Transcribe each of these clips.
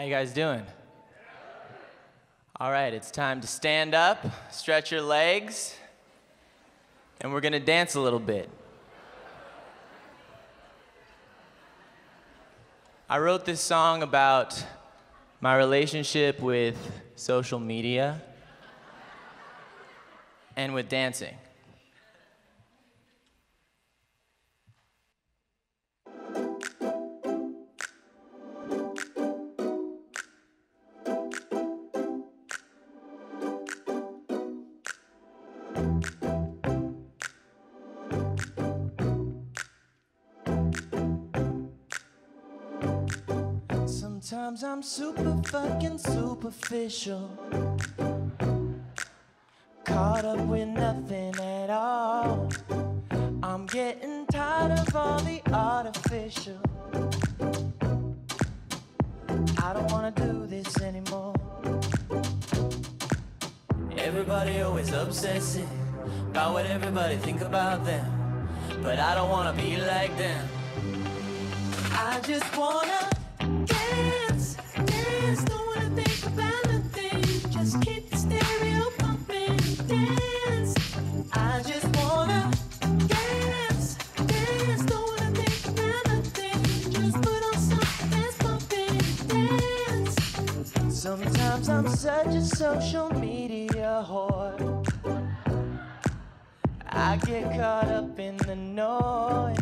How you guys doing? All right, it's time to stand up, stretch your legs, and we're gonna dance a little bit. I wrote this song about my relationship with social media and with dancing. Sometimes I'm super fucking superficial. Caught up with nothing at all. I'm getting tired of all the artificial. I don't wanna do this anymore. Everybody always obsessing about what everybody think about them. But I don't wanna be like them. I just wanna dance, I just wanna dance. don't wanna make another. Just put on something, bump and dance. Sometimes I'm such a social media whore. I get caught up in the noise.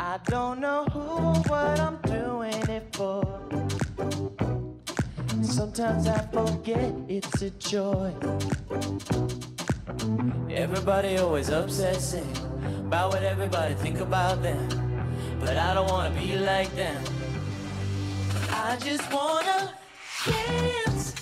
I don't know who or what I'm doing it for. Sometimes I forget it's a joy. Everybody always obsessing about what everybody think about them. But I don't wanna be like them. I just wanna dance.